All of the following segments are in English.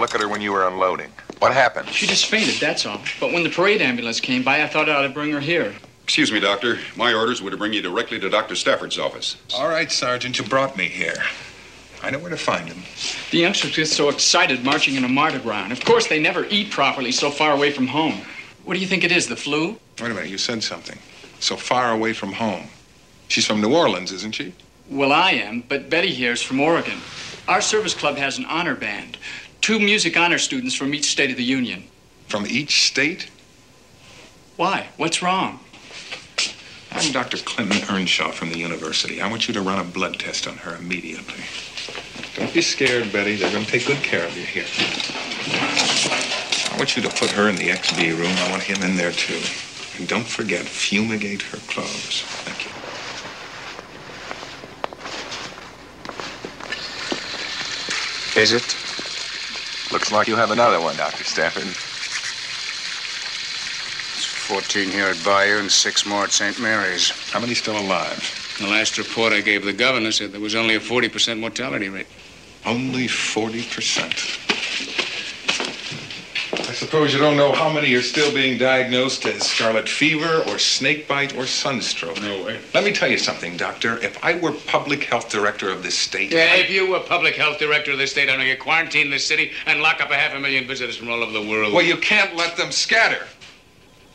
look at her when you were unloading. What happened? She just fainted, that's all. But when the parade ambulance came by, I thought I ought to bring her here. Excuse me, Doctor. My orders were to bring you directly to Dr. Stafford's office. All right, Sergeant, you brought me here. I know where to find him. The youngsters get so excited marching in a Mardi Gras. Of course, they never eat properly so far away from home. What do you think it is, the flu? Wait a minute, you said something. So far away from home. She's from New Orleans, isn't she? Well, I am, but Betty here's from Oregon. Our service club has an honor band. Two music honor students from each state of the Union. From each state? Why? What's wrong? I'm Dr. Clinton Earnshaw from the university. I want you to run a blood test on her immediately. Don't be scared, Betty. They're going to take good care of you here. I want you to put her in the XB room. I want him in there, too. And don't forget, fumigate her clothes. Thank you. Is it? Looks like you have another one, Dr. Stafford. 14 here at Bayou and six more at St. Mary's. How many still alive? The last report I gave the governor said there was only a 40% mortality rate. Only 40%. I suppose you don't know how many are still being diagnosed as scarlet fever or snakebite or sunstroke. No way. Let me tell you something, Doctor. If I were public health director of this state. Yeah, if you were public health director of the state, I'd make you quarantine the city and lock up a half a million visitors from all over the world. Well, you can't let them scatter.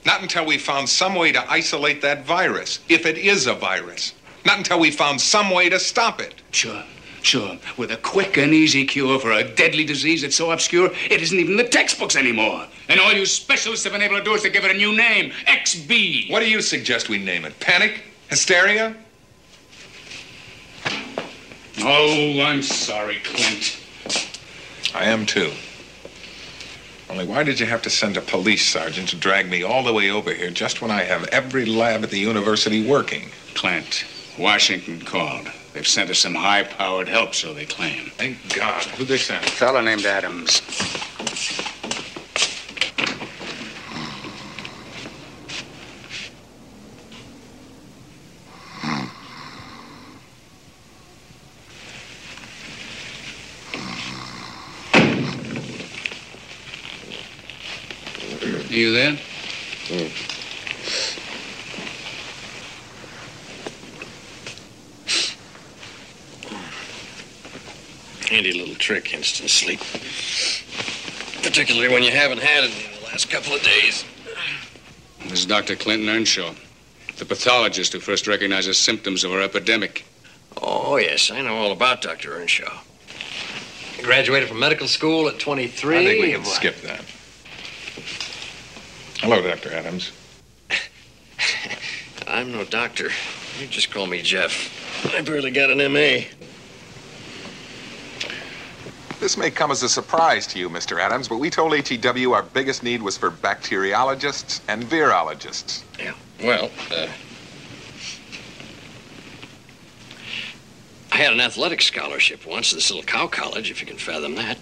Not until we found some way to isolate that virus, if it is a virus. Not until we found some way to stop it. Sure, With a quick and easy cure for a deadly disease that's so obscure it isn't even in the textbooks anymore. And all you specialists have been able to do is to give it a new name XB. What do you suggest we name it? Panic? Hysteria? Oh, I'm sorry, Clint. I am too. Only why did you have to send a police sergeant to drag me all the way over here just when I have every lab at the university working? Clint, Washington called. They've sent us some high powered help, so they claim. Thank God. Who'd they send? A fellow named Adams. Are you there? Hmm. Handy little trick, instant sleep. Particularly when you haven't had it in the last couple of days. This is Dr. Clinton Earnshaw, the pathologist who first recognized the symptoms of our epidemic. Oh, yes, I know all about Dr. Earnshaw. Graduated from medical school at 23. I think we can Why- skip that. Hello, Dr. Adams. I'm no doctor. You just call me Jeff. I barely got an MA. This may come as a surprise to you, Mr. Adams, but we told HEW our biggest need was for bacteriologists and virologists. Yeah. Well, uh, I had an athletic scholarship once at this little cow college, if you can fathom that.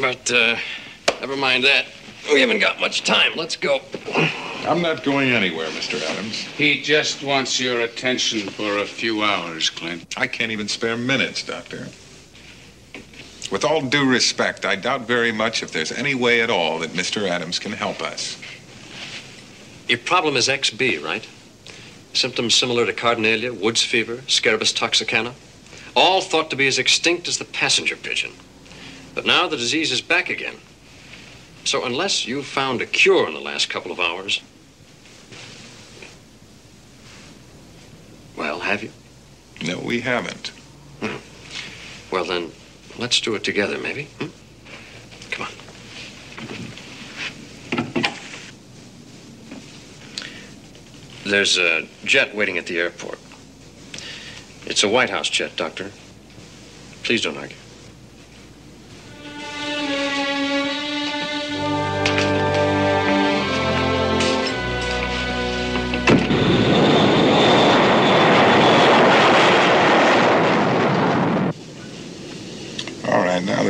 But, uh, never mind that. We haven't got much time. Let's go. I'm not going anywhere, Mr. Adams. He just wants your attention for a few hours, Clint. I can't even spare minutes, Doctor. With all due respect, I doubt very much if there's any way at all that Mr. Adams can help us. Your problem is XB, right? Symptoms similar to Cardinalia, woods fever, Scarabus toxicana. All thought to be as extinct as the passenger pigeon. But now the disease is back again. So unless you've found a cure in the last couple of hours. Well, have you? No, we haven't. Well, then, let's do it together, maybe. Hmm? Come on. There's a jet waiting at the airport. It's a White House jet, Doctor. Please don't argue.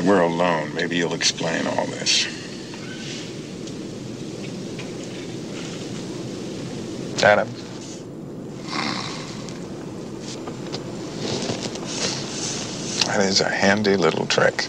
We're alone, maybe you'll explain all this. Adam. That is a handy little trick.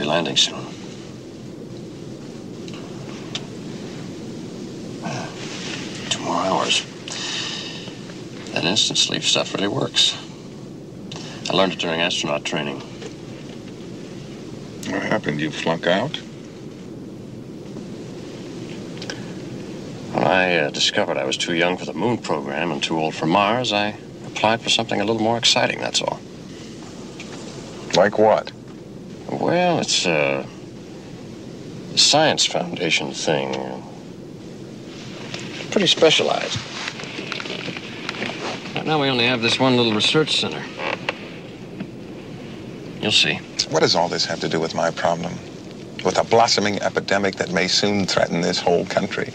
Be landing soon. Two more hours. That instant sleep stuff really works. I learned it during astronaut training. What happened? You flunk out? When I uh, discovered I was too young for the moon program and too old for Mars, I applied for something a little more exciting, that's all. Like what? Well, it's uh, a science foundation thing. Pretty specialized. Right now we only have this one little research center. You'll see. What does all this have to do with my problem? With a blossoming epidemic that may soon threaten this whole country?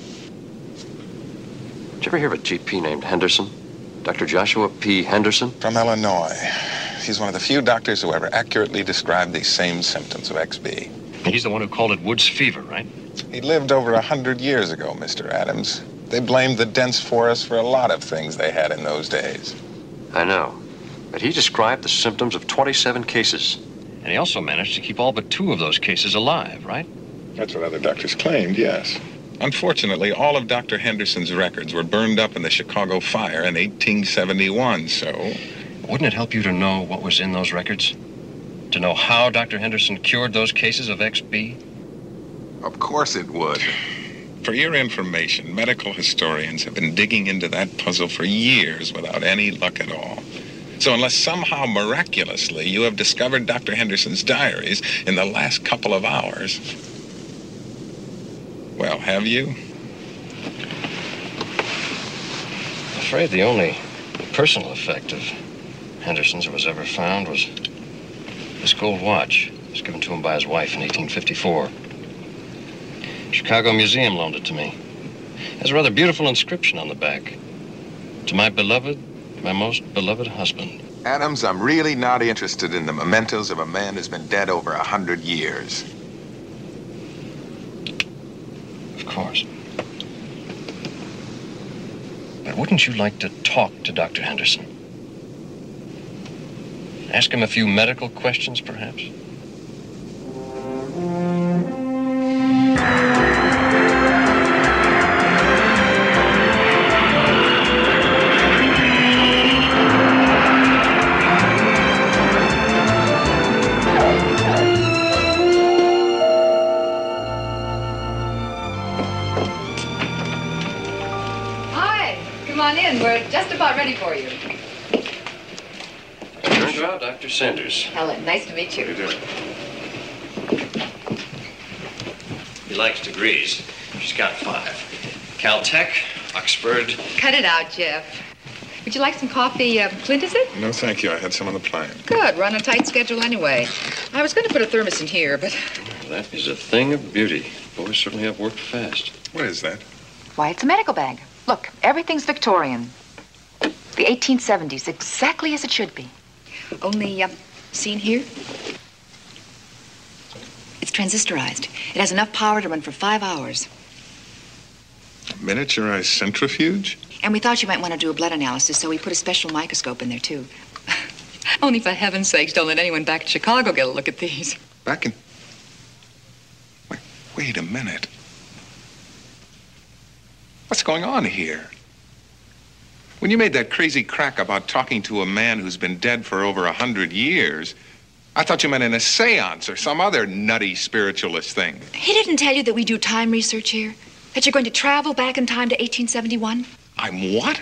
Did you ever hear of a GP named Henderson? Dr. Joshua P. Henderson? From Illinois. He's one of the few doctors who ever accurately described these same symptoms of XB. He's the one who called it Woods fever, right? He lived over a hundred years ago, Mr. Adams. They blamed the dense forest for a lot of things they had in those days. I know. But he described the symptoms of 27 cases. And he also managed to keep all but two of those cases alive, right? That's what other doctors claimed, yes. Unfortunately, all of Dr. Henderson's records were burned up in the Chicago fire in 1871, so. Wouldn't it help you to know what was in those records? To know how Dr. Henderson cured those cases of XB? Of course it would. For your information, medical historians have been digging into that puzzle for years without any luck at all. So, unless somehow miraculously you have discovered Dr. Henderson's diaries in the last couple of hours. Well, have you? I'm afraid the only personal effect of Henderson's that was ever found was this gold watch. It was given to him by his wife in 1854. Chicago Museum loaned it to me. It has a rather beautiful inscription on the back. To my beloved, my most beloved husband. Adams, I'm really not interested in the mementos of a man who's been dead over a hundred years. Of course. But wouldn't you like to talk to Dr. Henderson? Ask him a few medical questions, perhaps? Dr. Helen, nice to meet you. He likes degrees. She's got five. Caltech, Oxford. Cut it out, Jeff. Would you like some coffee? Uh, Clint, is it? No, thank you. I had some on the plane. Good. We're on a tight schedule anyway. I was going to put a thermos in here, but That is a thing of beauty. Boys certainly have worked fast. What is that? Why, it's a medical bag. Look, everything's Victorian. The 1870s, exactly as it should be. only uh, seen here. It's transistorized. It has enough power to run for five hours. Miniaturized centrifuge? And we thought you might want to do a blood analysis, so we put a special microscope in there, too. Only for heaven's sakes, don't let anyone back in Chicago get a look at these. Back in. Wait, wait a minute. What's going on here? When you made that crazy crack about talking to a man who's been dead for over a hundred years, I thought you meant in a seance or some other nutty spiritualist thing. He didn't tell you that we do time research here? That you're going to travel back in time to 1871? I'm what?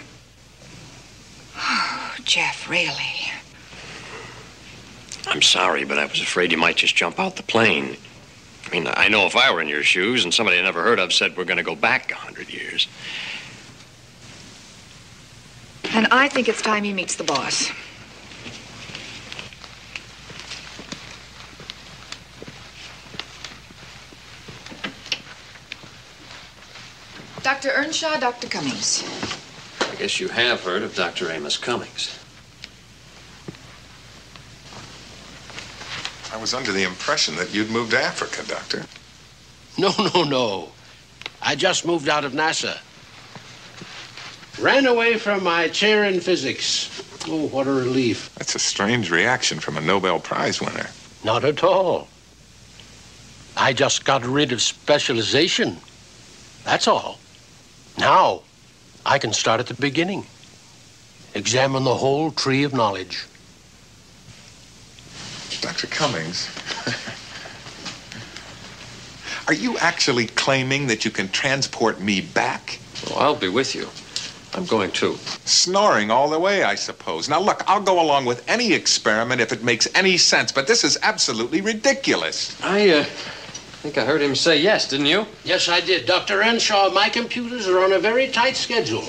Oh, Jeff, really? I'm sorry, but I was afraid you might just jump out the plane. I mean, I know if I were in your shoes and somebody I never heard of said we're going to go back a hundred years. And I think it's time he meets the boss. Dr. Earnshaw, Dr. Cummings. I guess you have heard of Dr. Amos Cummings. I was under the impression that you'd moved to Africa, Doctor. No, no, no. I just moved out of NASA. Ran away from my chair in physics. Oh, what a relief. That's a strange reaction from a Nobel Prize winner. Not at all. I just got rid of specialization. That's all. Now, I can start at the beginning. Examine the whole tree of knowledge. Dr. Cummings, are you actually claiming that you can transport me back? Well, I'll be with you. I'm going too. Snoring all the way, I suppose. Now, look, I'll go along with any experiment if it makes any sense, but this is absolutely ridiculous. I, uh, think I heard him say yes, didn't you? Yes, I did. Dr. Earnshaw, my computers are on a very tight schedule.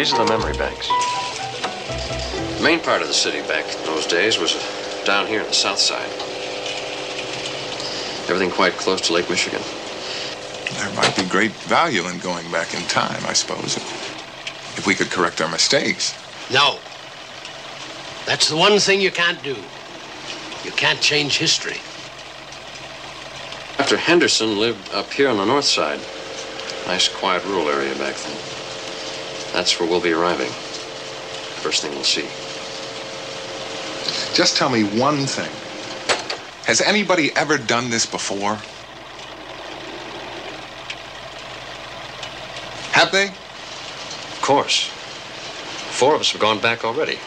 These are the memory banks. The main part of the city back in those days was uh, down here on the south side. Everything quite close to Lake Michigan. There might be great value in going back in time, I suppose, if, if we could correct our mistakes. No. That's the one thing you can't do. You can't change history. After Henderson lived up here on the north side. Nice, quiet, rural area back then. That's where we'll be arriving. First thing we'll see. Just tell me one thing. Has anybody ever done this before? Have they? Of course. Four of us have gone back already.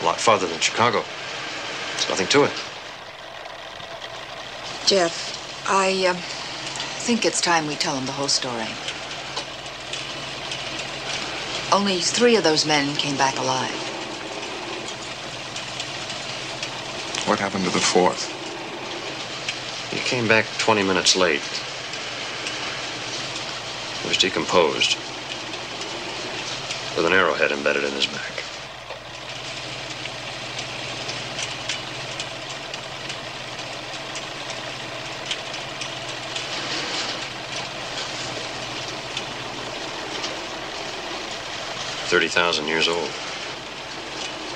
A lot farther than Chicago. There's nothing to it. Jeff, I uh, think it's time we tell him the whole story. Only three of those men came back alive. What happened to the fourth? He came back 20 minutes late. He was decomposed. With an arrowhead embedded in his back. Thirty thousand years old.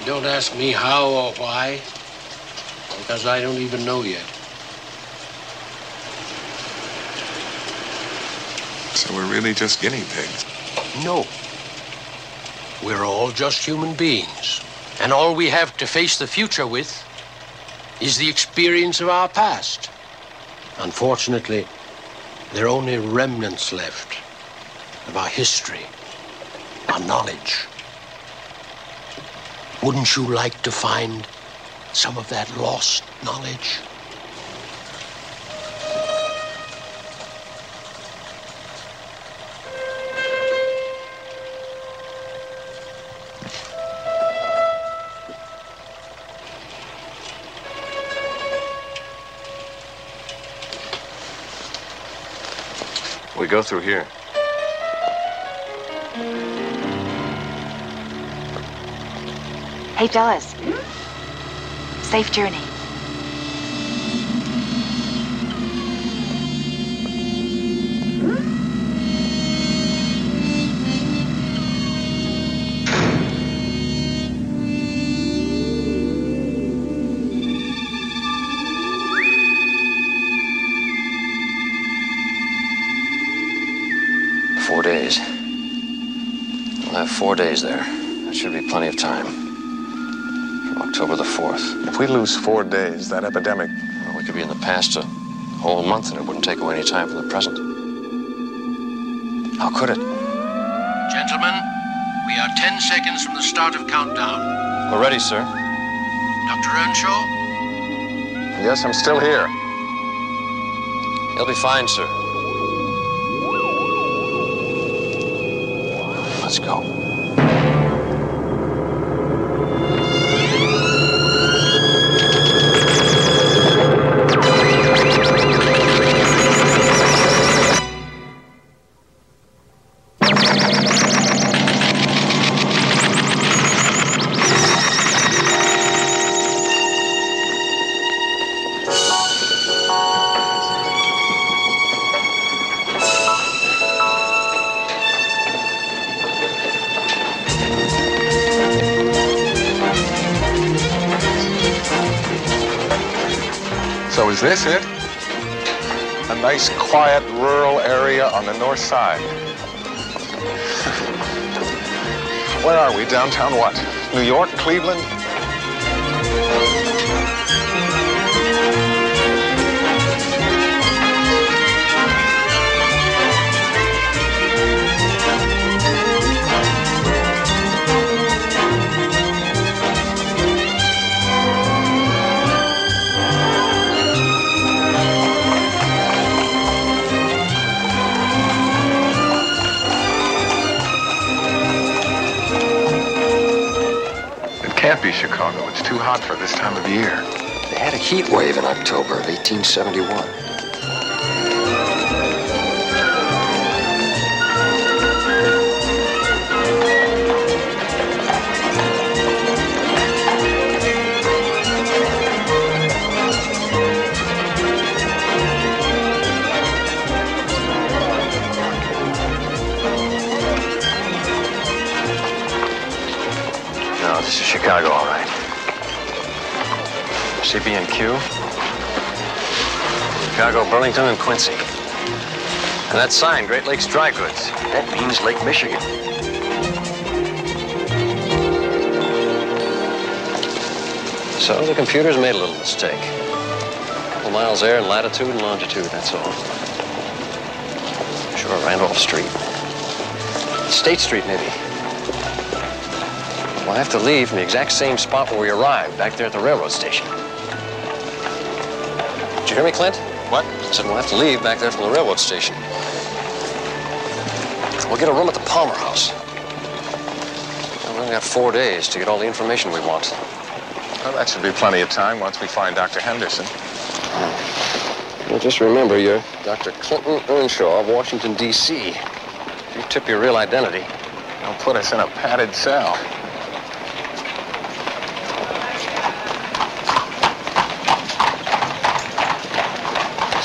Don't ask me how or why, because I don't even know yet. So we're really just guinea pigs. No. We're all just human beings. And all we have to face the future with is the experience of our past. Unfortunately, there are only remnants left of our history, knowledge. Wouldn't you like to find some of that lost knowledge? We go through here. Hey, fellas. Safe journey. Four days. We'll have four days there. That should be plenty of time. We lose four days, that epidemic. Well, we could be in the past a whole month and it wouldn't take away any time from the present. How could it? Gentlemen, we are 10 seconds from the start of countdown. We're ready, sir. Dr. Earnshaw? Yes, I'm still here. He'll be fine, sir. Let's go. This it? A nice, quiet, rural area on the north side. Where are we? Downtown what? New York? Cleveland? Chicago. It's too hot for this time of year. They had a heat wave in October of 1871. This is Chicago, all right. CB&Q, Chicago, Burlington, and Quincy. And that sign, Great Lakes Dry Goods, that means Lake Michigan. So the computer's made a little mistake. A couple miles there in latitude and longitude, that's all. Sure, Randolph Street. State Street, maybe. We'll have to leave from the exact same spot where we arrived, back there at the railroad station. Did you hear me, Clint? What? I said we'll have to leave back there from the railroad station. We'll get a room at the Palmer House. We've only got four days to get all the information we want. Well, that should be plenty of time once we find Dr. Henderson. Well, just remember, you're Dr. Clinton Earnshaw of Washington, D.C. If you tip your real identity, They'll put us in a padded cell.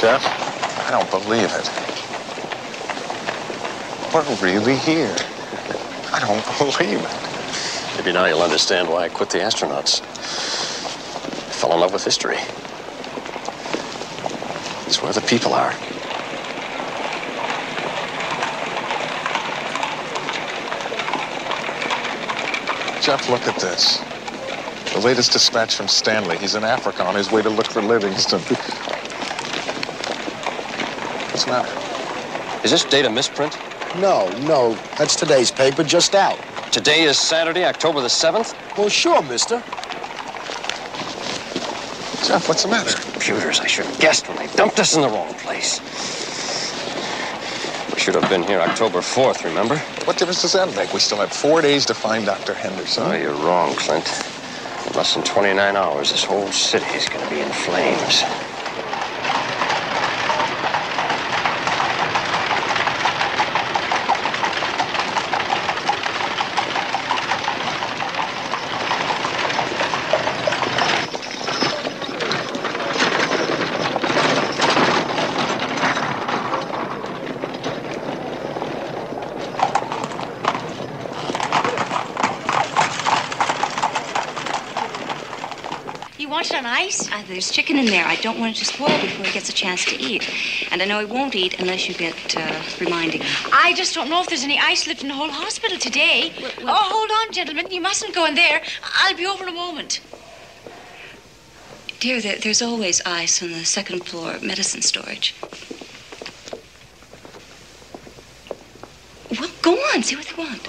Jeff, I don't believe it. We're really here. I don't believe it. maybe now you'll understand why I quit the astronauts. I fell in love with history. It's where the people are. Jeff, look at this. The latest dispatch from Stanley. He's in Africa on his way to look for Livingstone. What's the? Is this date a misprint? No, no, that's today's paper just out. Today is Saturday, October the 7th. Well, sure, mister. Jeff, what's the matter? Computers, I should have guessed when they dumped us in the wrong place. We should have been here October 4th, remember? What difference does that make? We still have four days to find Dr. Henderson. Oh, you're wrong, Clint. In less than 29 hours, this whole city is going to be in flames. On ice? Uh, there's chicken in there. I don't want it to spoil before he gets a chance to eat. And I know he won't eat unless you get uh, reminding him. I just don't know if there's any ice left in the whole hospital today. oh, hold on, gentlemen. You mustn't go in there. I'll be over in a moment. Dear, there, there's always ice on the second floor medicine storage. Well, go on. See what they want.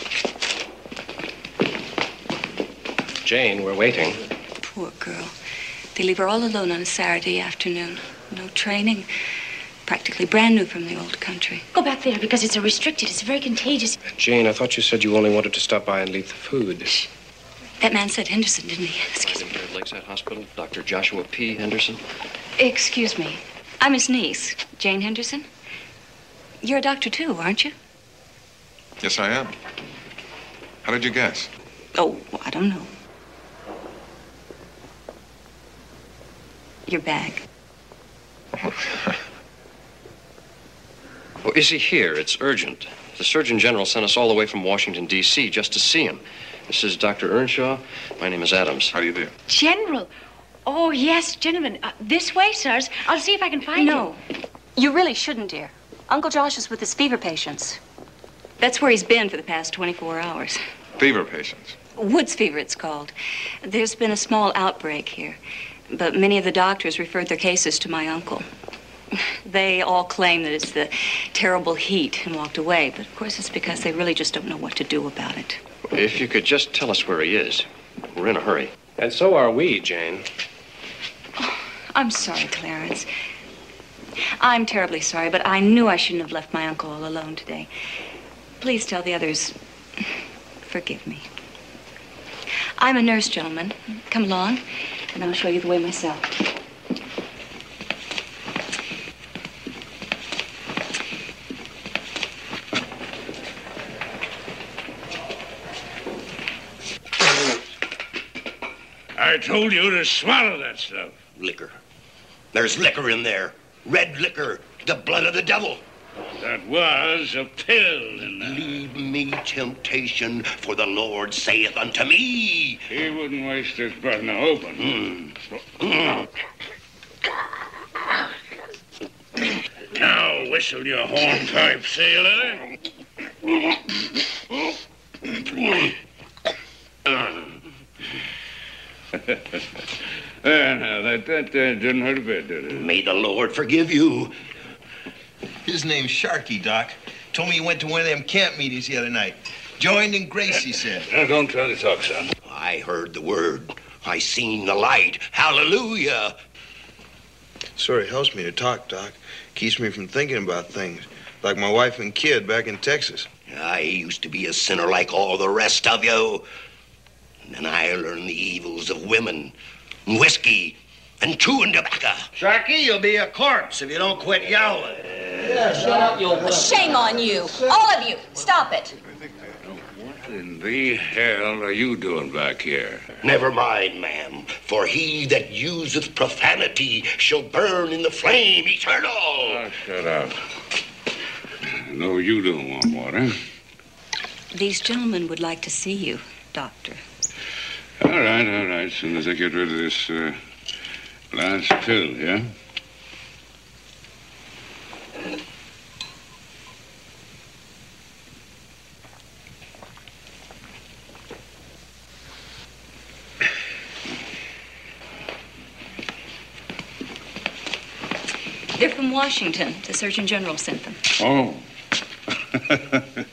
Jane, we're waiting. Poor girl. They leave her all alone on a Saturday afternoon. No training. Practically brand new from the old country. Go back there because it's a restricted. It's very contagious. Uh, Jane, I thought you said you only wanted to stop by and leave the food. That man said Henderson, didn't he? Excuse me. At Lakeside Hospital, Dr. Joshua P. Henderson. Excuse me. I'm his niece, Jane Henderson. You're a doctor, too, aren't you? Yes, I am. How did you guess? Oh, I don't know. Your bag. Well, is he here? It's urgent. The Surgeon General sent us all the way from Washington, D.C. just to see him. This is Dr. Earnshaw. My name is Adams. How do you do? General, Oh, yes, gentlemen. Uh, this way, sirs. I'll see if I can find you. No. him. You really shouldn't, dear. Uncle Josh is with his fever patients. That's where he's been for the past 24 hours. Fever patients. Woods fever, it's called. There's been a small outbreak here, but many of the doctors referred their cases to my uncle. They all claim that it's the terrible heat and walked away, but of course it's because they really just don't know what to do about it. If you could just tell us where he is. We're in a hurry. And so are we, Jane. Oh, I'm sorry, Clarence. I'm terribly sorry, but I knew I shouldn't have left my uncle all alone today. Please tell the others, forgive me. I'm a nurse, gentlemen. Come along, and I'll show you the way myself. I told you to swallow that stuff. Liquor. There's liquor in there. Red liquor. The blood of the devil. That was a pill in there. Leave me temptation, for the Lord saith unto me. He wouldn't waste his breath. Now open. Mm. Now whistle your hornpipe, sailor. There, now, that, that, that didn't hurt a bit, did it? May the Lord forgive you. His name's Sharky, Doc. Told me you went to one of them camp meetings the other night. Joined in Grace, he said. Now, don't try to talk, son. I heard the word. I seen the light. Hallelujah. Sort of helps me to talk, Doc. Keeps me from thinking about things. Like my wife and kid back in Texas. I used to be a sinner like all the rest of you. And then I learned the evils of women, and whiskey, and two chewing tobacco. Sharky, you'll be a corpse if you don't quit yowling. Yeah, shut up, you Shame on you. All of you. Stop it. What in the hell are you doing back here? Never mind, ma'am, for he that useth profanity shall burn in the flame eternal. Oh, shut up. No, you don't want water. These gentlemen would like to see you, Doctor. All right, all right. As soon as I get rid of this uh, last pill, yeah? They're from Washington. The Surgeon General sent them. Oh.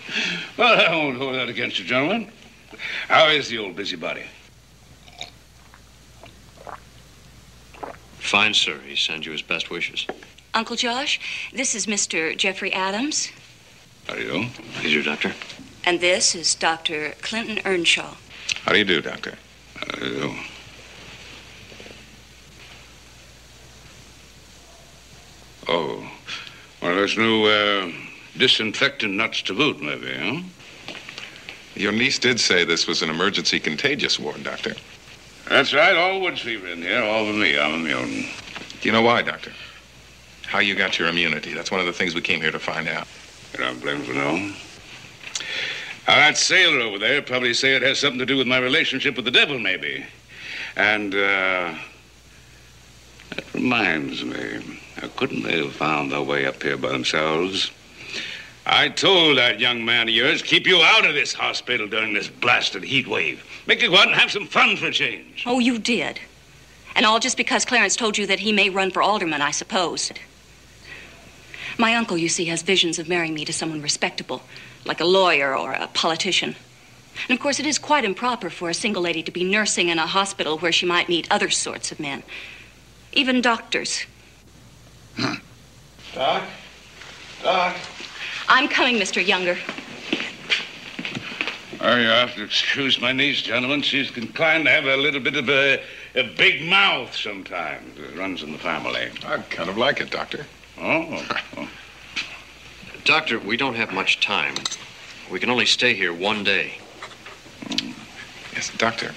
well, I won't hold that against you, gentlemen. How is the old busybody? Fine, sir. He sends you his best wishes. Uncle Josh, this is Mr. Jeffrey Adams, How do you do? How do you do, Doctor? and this is Dr. Clinton Earnshaw. How do you do, Doctor? How do you do? Oh. Well, there's no uh, disinfectant nuts to boot, maybe, huh? Your niece did say this was an emergency contagious ward, Doctor. That's right. All wood fever in here. All of me. I'm immune. Do you know why, Doctor? How you got your immunity. That's one of the things we came here to find out. You don't blame for no. Now, that sailor over there probably say it has something to do with my relationship with the devil, maybe. And, uh, that reminds me. Now, couldn't they have found their way up here by themselves? I told that young man of yours, keep you out of this hospital during this blasted heat wave. Make you go out and have some fun for a change. Oh, you did. And all just because Clarence told you that he may run for alderman, I suppose. My uncle, you see, has visions of marrying me to someone respectable, like a lawyer or a politician. And of course, it is quite improper for a single lady to be nursing in a hospital where she might meet other sorts of men, even doctors. Doc? Doc? I'm coming, Mr. Younger. Oh, you have to excuse my niece, gentlemen. She's inclined to have a little bit of a, a big mouth sometimes. It runs in the family. I kind of like it, Doctor. Oh. oh. Doctor, we don't have much time. We can only stay here one day. Yes, Doctor.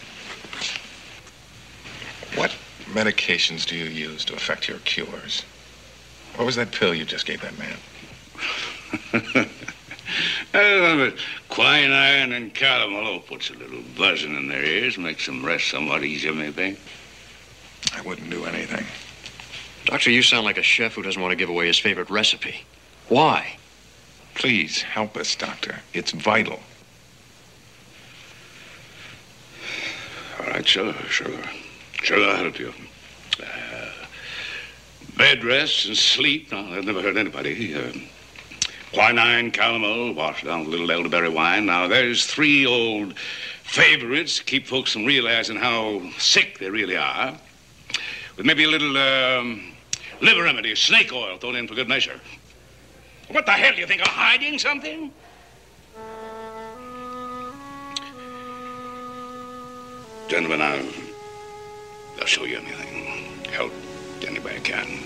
What medications do you use to affect your cures? What was that pill you just gave that man? Uh, quinine and calomel puts a little buzzing in their ears, makes them rest somewhat easier, maybe. I wouldn't do anything. Doctor, you sound like a chef who doesn't want to give away his favorite recipe. Why? Please help us, Doctor. It's vital. All right, sure, sure. Sure, I'll help you. Uh, bed rest and sleep. No, I've never heard anybody. Uh, quinine, calomel, washed down with a little elderberry wine. Now, there's three old favorites keep folks from realizing how sick they really are. With maybe a little um, liver remedy, snake oil thrown in for good measure. What the hell do you think? I'm hiding something? Gentlemen, I'll, I'll show you anything. Help any way I can.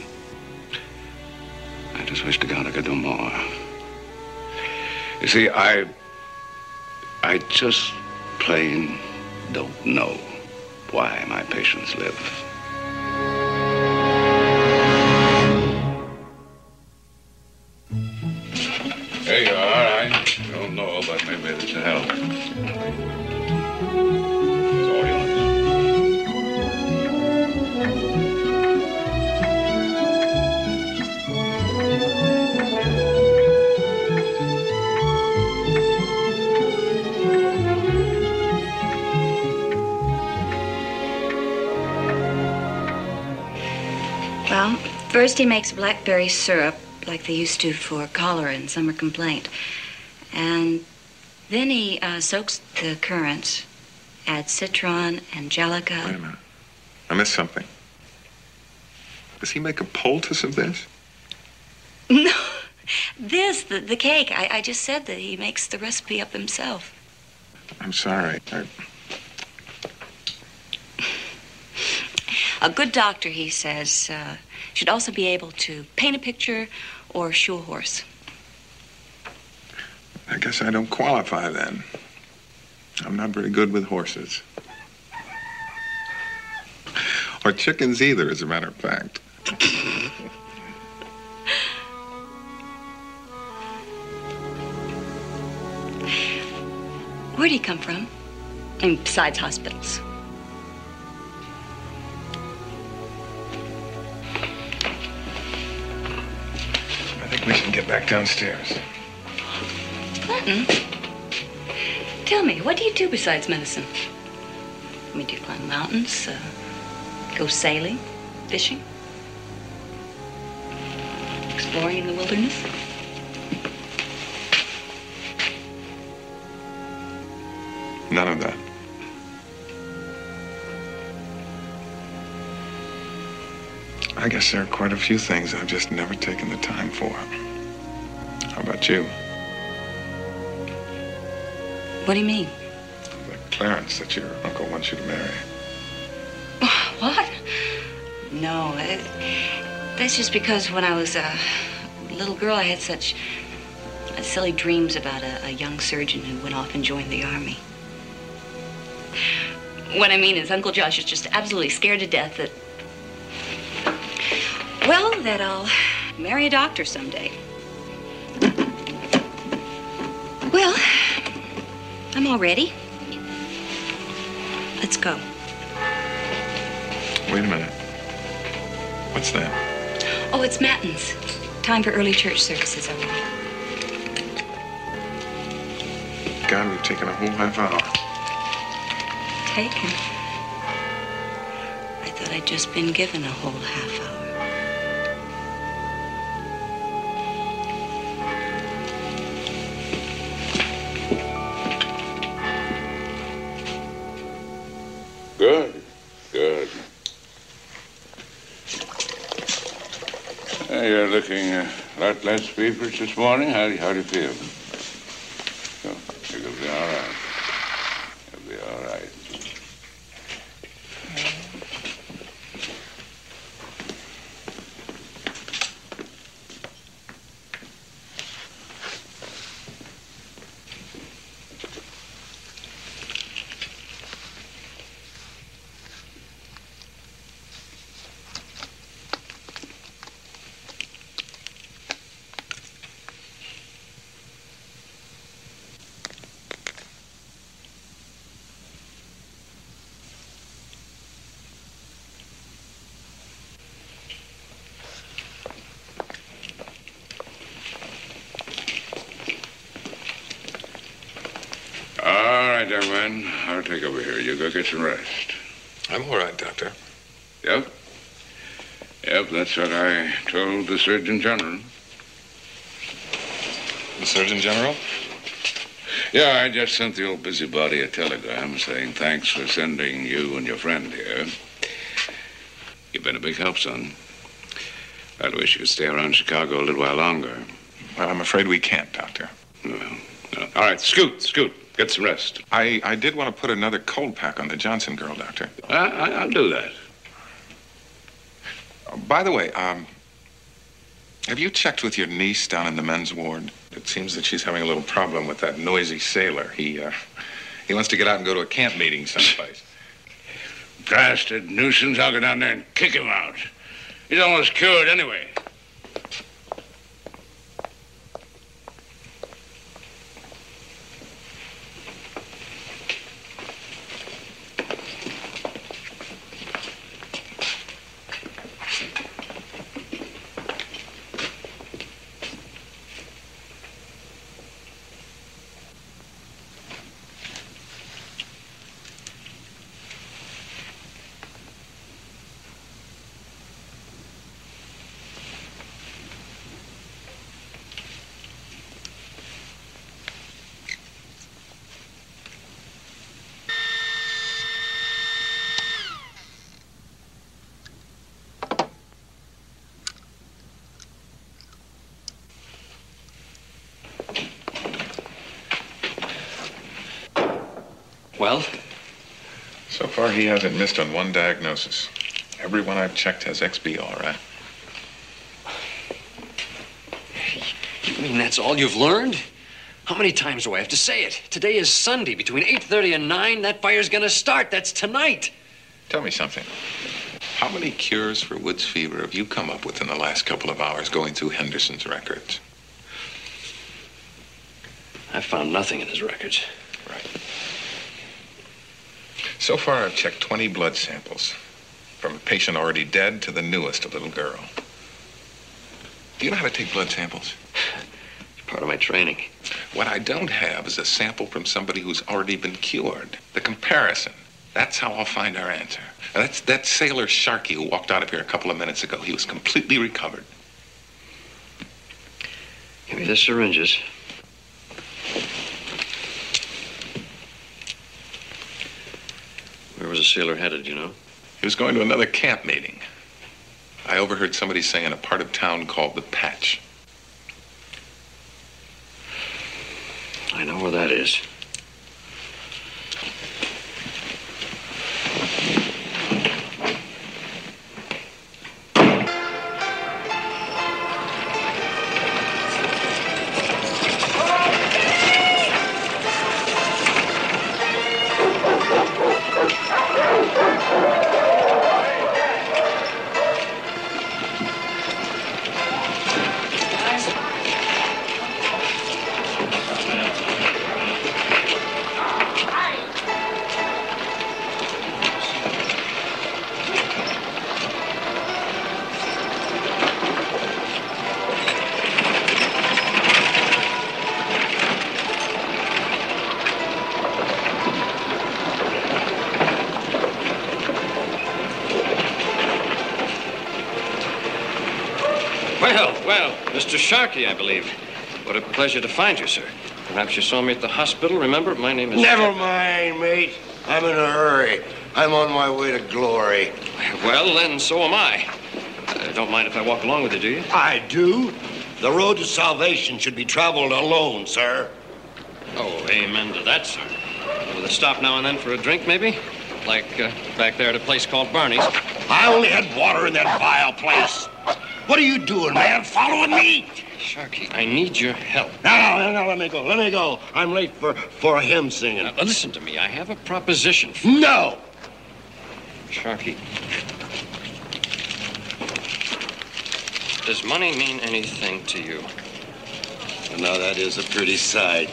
I just wish to God I could do more. You see, I. I just plain don't know why my patients live. There you are. I don't know, but maybe this will help. First he makes blackberry syrup like they used to for cholera and summer complaint. And then he uh, soaks the currants, adds citron, angelica. Wait a minute. I missed something. Does he make a poultice of this? No, this, the, the cake. I, I just said that he makes the recipe up himself. I'm sorry. I, A good doctor, he says, uh, should also be able to paint a picture or shoe a horse. I guess I don't qualify then. I'm not very good with horses. Or chickens either, as a matter of fact. Where'd he come from? I mean, besides hospitals. Think we should get back downstairs. Clinton, tell me, what do you do besides medicine? I mean, do you climb mountains, uh, go sailing, fishing, exploring in the wilderness? None of that. I guess there are quite a few things I've just never taken the time for. How about you? What do you mean? The Clarence that your uncle wants you to marry. What? No, it, that's just because when I was a little girl, I had such silly dreams about a, a young surgeon who went off and joined the army. What I mean is, Uncle Josh is just absolutely scared to death that, well, that I'll marry a doctor someday. Well, I'm all ready. Let's go. Wait a minute. What's that? Oh, it's matins. Time for early church services already. God, we've taken a whole half hour. Taken. I thought I'd just been given a whole half hour. Feverish this morning. How, how do you feel? Man. I'll take over here. You go get some rest. I'm all right, Doctor. Yep. Yep, that's what I told the Surgeon General. The Surgeon General? Yeah, I just sent the old busybody a telegram saying thanks for sending you and your friend here. You've been a big help, son. I'd wish you could stay around Chicago a little while longer. Well, I'm afraid we can't, Doctor. Well, no. All right, scoot, scoot. Get some rest. I, I did want to put another cold pack on the Johnson girl, Doctor. I, I, I'll do that. Oh, by the way, um, have you checked with your niece down in the men's ward? It seems that she's having a little problem with that noisy sailor. He, uh, he wants to get out and go to a camp meeting someplace. Blasted nuisance. I'll go down there and kick him out. He's almost cured anyway. Well? So far, he hasn't missed on one diagnosis. Everyone I've checked has XB all right. You mean that's all you've learned? How many times do I have to say it? Today is Sunday. Between 8.30 and 9, that fire's gonna start. That's tonight. Tell me something. How many cures for Woods fever have you come up with in the last couple of hours going through Henderson's records? I found nothing in his records. So far, I've checked 20 blood samples. From a patient already dead to the newest, a little girl. Do you know how to take blood samples? It's part of my training. What I don't have is a sample from somebody who's already been cured. The comparison. That's how I'll find our answer. Now, that's that sailor Sharkey who walked out of here a couple of minutes ago. He was completely recovered. Give me the syringes. Where was the sailor headed, you know? He was going to another camp meeting. I overheard somebody saying in a part of town called the Patch. I know where that is. Mr. Sharkey, I believe. What a pleasure to find you, sir. Perhaps you saw me at the hospital. Remember, my name is. Never mind, mate. I'm in a hurry. I'm on my way to glory. Well, then, so am I. Uh, don't mind if I walk along with you, do you? I do. The road to salvation should be traveled alone, sir. Oh, amen to that, sir. With a stop now and then for a drink, maybe? Like uh, back there at a place called Barney's. I only had water in that vile place. What are you doing, man? Following me? Sharkey, I need your help. No, no, no, let me go. Let me go. I'm late for, for a hymn singing. Now, listen to me. I have a proposition. For No! Sharkey. Does money mean anything to you? Now, that is a pretty sight.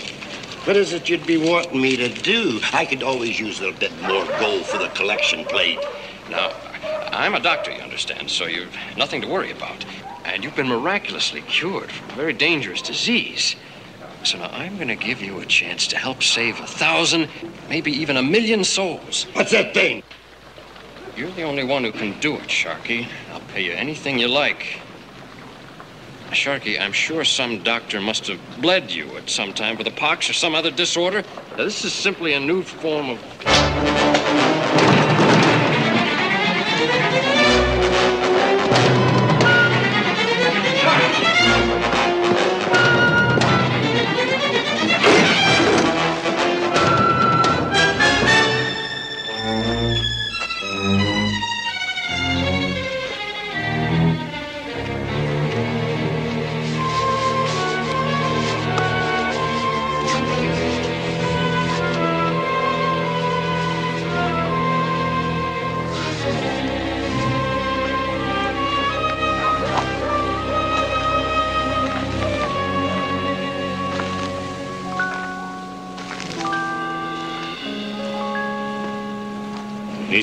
What is it you'd be wanting me to do? I could always use a little bit more gold for the collection plate. Now, I'm a doctor, you understand, so you've nothing to worry about. And you've been miraculously cured from a very dangerous disease. So now I'm going to give you a chance to help save a thousand, maybe even a million souls. What's that thing? You're the only one who can do it, Sharkey. I'll pay you anything you like. Sharkey, I'm sure some doctor must have bled you at some time for the pox or some other disorder. Now, this is simply a new form of.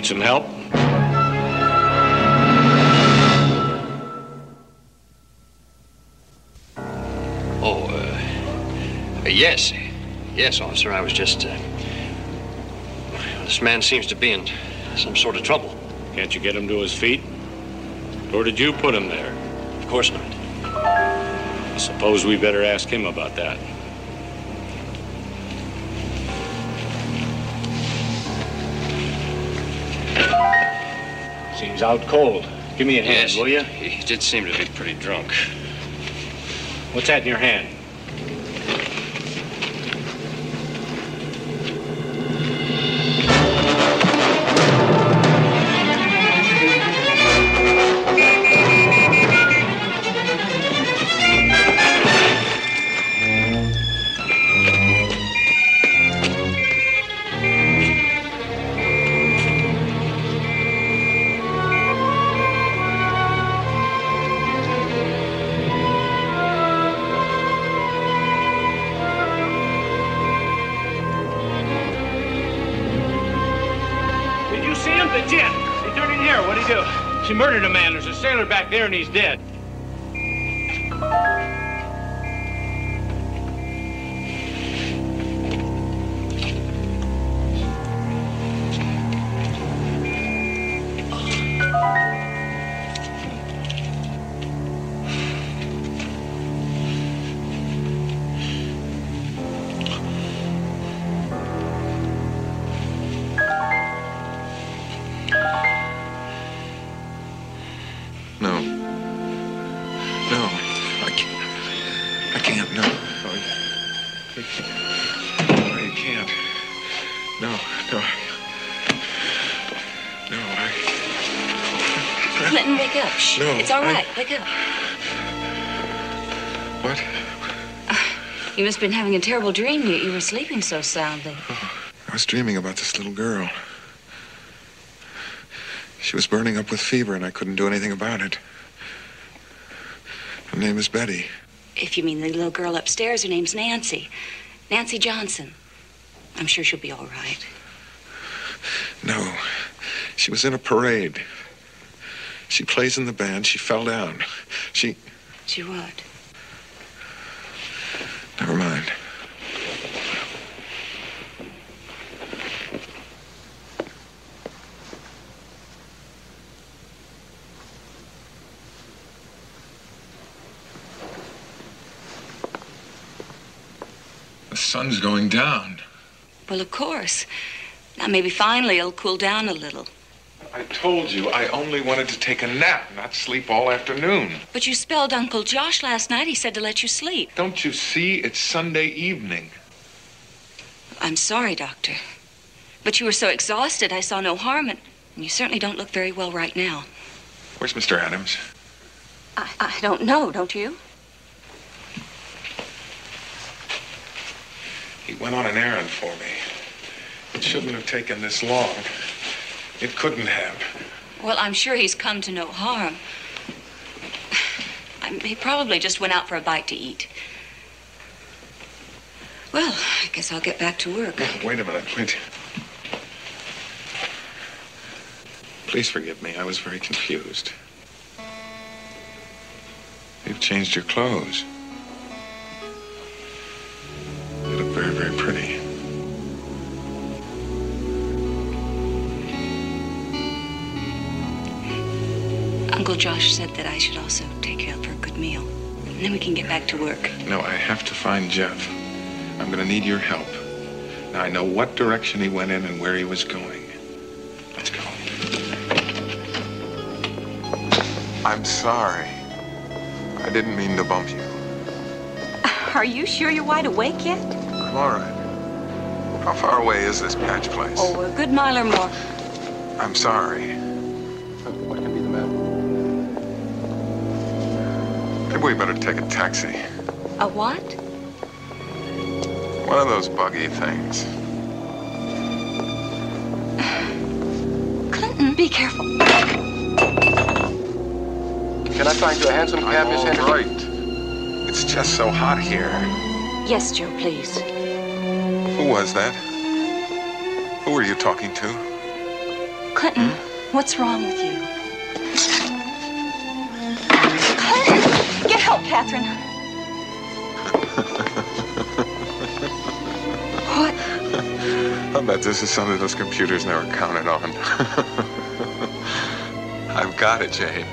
Need some help? Oh, uh, yes. Yes, officer, I was just. Uh, this man seems to be in some sort of trouble. Can't you get him to his feet? Or did you put him there? Of course not. I suppose we better ask him about that. Seems out cold. Give me a hand, yes, will you? He did seem to be pretty drunk. What's that in your hand? And he's dead. It's all I- right. Wake up. What? You must have been having a terrible dream. You, you were sleeping so soundly. I was dreaming about this little girl. She was burning up with fever, and I couldn't do anything about it. Her name is Betty. If you mean the little girl upstairs, her name's Nancy. Nancy Johnson. I'm sure she'll be all right. No. She was in a parade. She plays in the band. She fell down. She. She what? Never mind. The sun's going down. Well, of course. Now, maybe finally it'll cool down a little. I told you I only wanted to take a nap, not sleep all afternoon. But you spelled Uncle Josh last night. He said to let you sleep. Don't you see? It's Sunday evening. I'm sorry, Doctor. But you were so exhausted, I saw no harm in And You certainly don't look very well right now. Where's Mr. Adams? I, I don't know, don't you? He went on an errand for me. It shouldn't have taken this long. It couldn't have. Well, I'm sure he's come to no harm. I, he probably just went out for a bite to eat. Well, I guess I'll get back to work. Wait a minute, wait. Please forgive me. I was very confused. You've changed your clothes. Uncle Josh said that I should also take you out for a good meal. And then we can get back to work. No, I have to find Jeff. I'm going to need your help. Now, I know what direction he went in and where he was going. Let's go. I'm sorry. I didn't mean to bump you. Are you sure you're wide awake yet? Chloride. How far away is this patch place? Oh, a good mile or more. I'm sorry. Maybe we better take a taxi. A what? One of those buggy things. Clinton, be careful. Can I find you a hansom cab, Miss I'm Henderson? right. It's just so hot here. Yes, Joe, please. Who was that? Who were you talking to? Clinton, what's wrong with you? Help, Catherine. What? I bet this is something those computers never counted on. I've got it, Jane.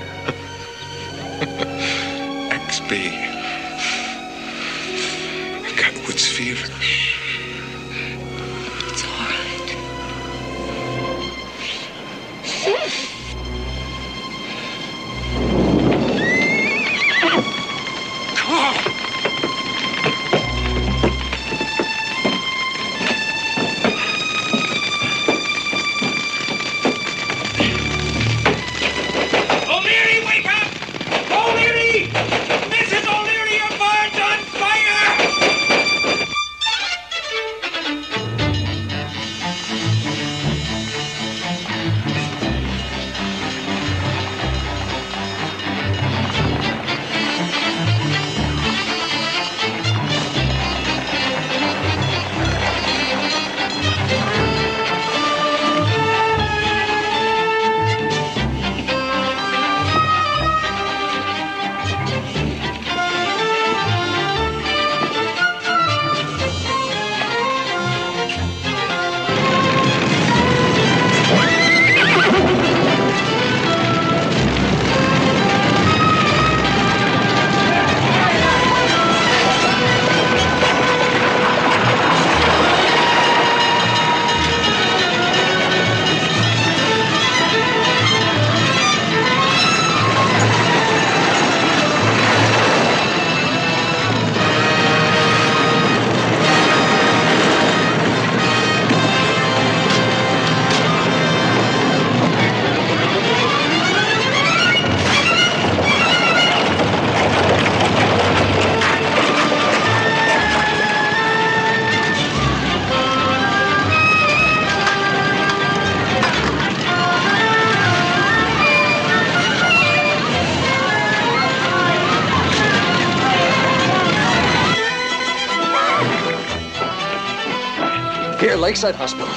Here, Lakeside Hospital.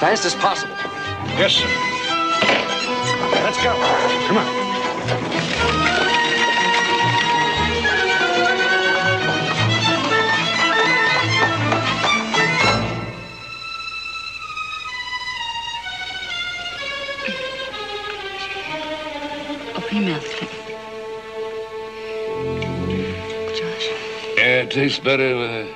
Fast as possible. Yes, sir. Let's go. Come on. Open your mouth, Clinton. Josh. Yeah, it tastes better with a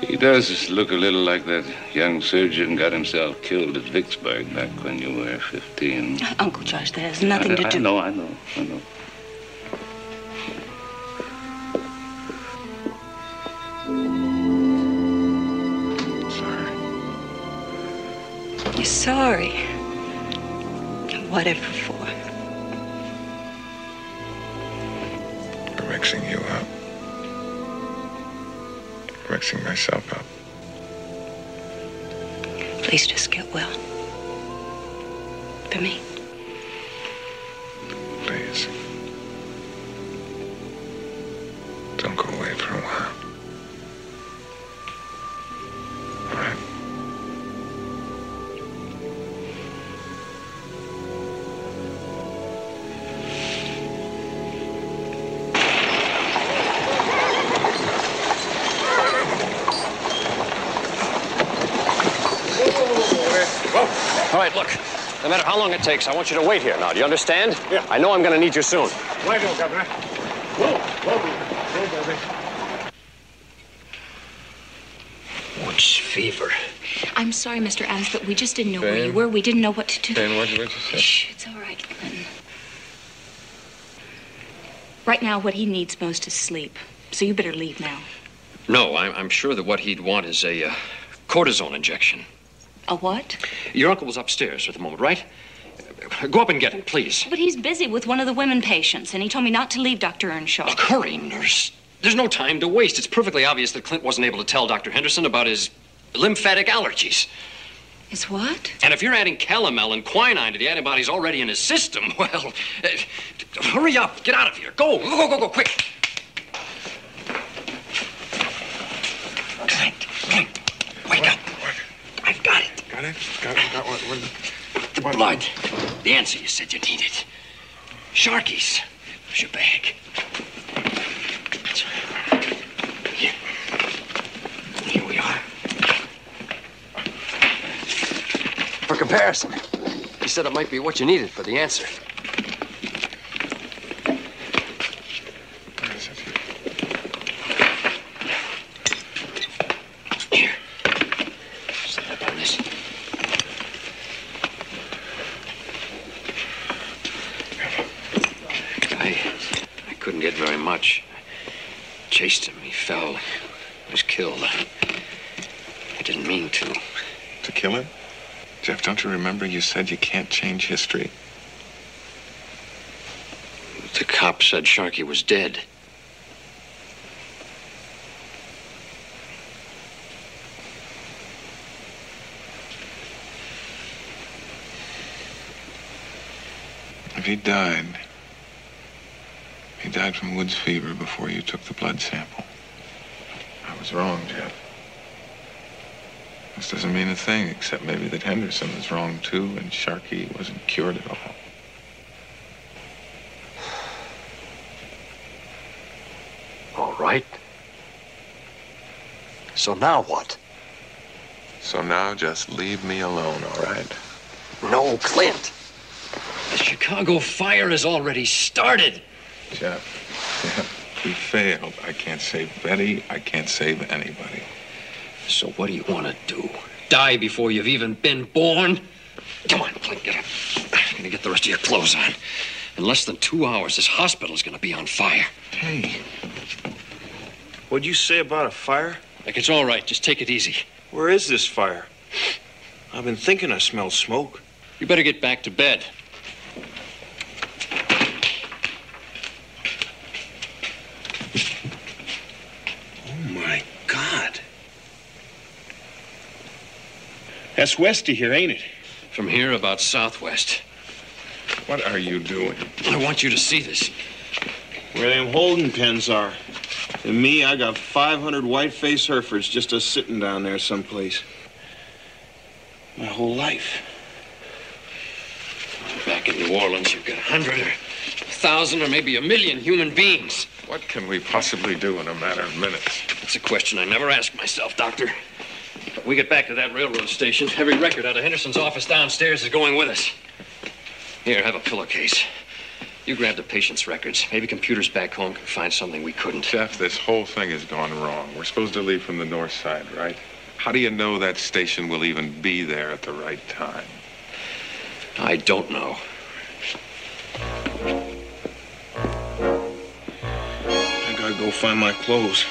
he does look a little like that young surgeon got himself killed at Vicksburg back when you were 15. Uncle Josh, that has nothing I, to do. I know, I know, I know. Sorry. You're sorry. Whatever. For myself up. Please just get well. For me. Long it takes, I want you to wait here now. Do you understand? Yeah. I know I'm going to need you soon. Right, on, Governor. Whoa, whoa, whoa, baby. Woods fever. I'm sorry, Mr. Adams, but we just didn't know where you were. We didn't know what to do. Ben, what did you say? Shh, it's all right, Clinton. Right now, what he needs most is sleep. So you better leave now. No, I'm, I'm sure that what he'd want is a uh, cortisone injection. A what? Your uncle was upstairs at the moment, right? Go up and get him, please. But he's busy with one of the women patients, and he told me not to leave Dr. Earnshaw. Look, hurry, nurse. There's no time to waste. It's perfectly obvious that Clint wasn't able to tell Dr. Henderson about his lymphatic allergies. Is what? And if you're adding calomel and quinine to the antibodies already in his system, well, uh, hurry up. Get out of here. Go, go, go, go, go, quick. Clint, Clint, wake up. I've got it. Got it? Got it? Got what? what? The blood. The answer you said you needed. Sharkey's. There's your bag. Here. Here we are. For comparison, he said it might be what you needed for the answer. Here. Stand up on this. I, I couldn't get very much. Chased him. He fell. He was killed. I, I didn't mean to. To kill him? Jeff, don't you said you can't change history? The cop said Sharkey was dead. If he died, he died from Woods fever before you took the blood sample. I was wrong, Jeff. This doesn't mean a thing, except maybe that Henderson was wrong too, and Sharkey wasn't cured at all. All right. So now what? So now just leave me alone, all right? No, Clint. The Chicago fire has already started. Jeff, Jeff, we failed. I can't save Betty. I can't save anybody. So what do you want to do? Die before you've even been born? Come on, Clint, get up. I'm gonna get the rest of your clothes on. In less than two hours, this hospital's gonna be on fire. Hey, what'd you say about a fire? Like it's all right. Just take it easy. Where is this fire? I've been thinking I smell smoke. You better get back to bed. Oh, my God. That's west of here, ain't it? From here, about southwest. What are you doing? I want you to see this. Where them holding pens are. And me, I got 500 white-faced Herefords just a sitting down there someplace. My whole life. Back in New Orleans, you've got a hundred or a thousand or maybe a million human beings. What can we possibly do in a matter of minutes? It's a question I never ask myself, Doctor. When we get back to that railroad station, every record out of Henderson's office downstairs is going with us. Here, have a pillowcase. You grab the patient's records. Maybe computers back home can find something we couldn't. Jeff, this whole thing has gone wrong. We're supposed to leave from the north side, right? How do you know that station will even be there at the right time? I don't know. I gotta go find my clothes.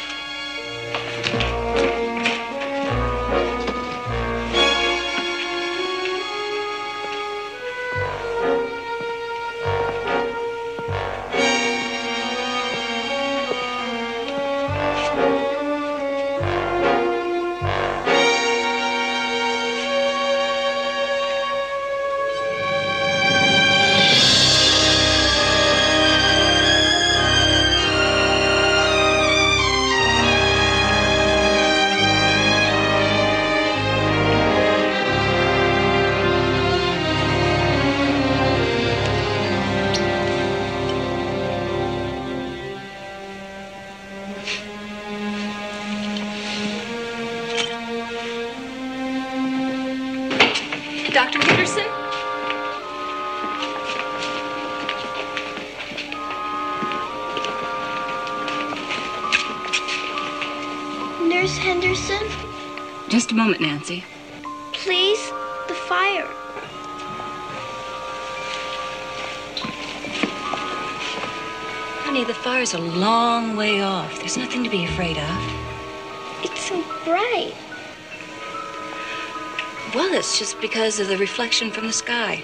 Dr. Henderson? Nurse Henderson, Just a moment, Nancy. please, the fire. Honey, the fire's a long way off. There's nothing to be afraid of. It's so bright. Well, it's just because of the reflection from the sky.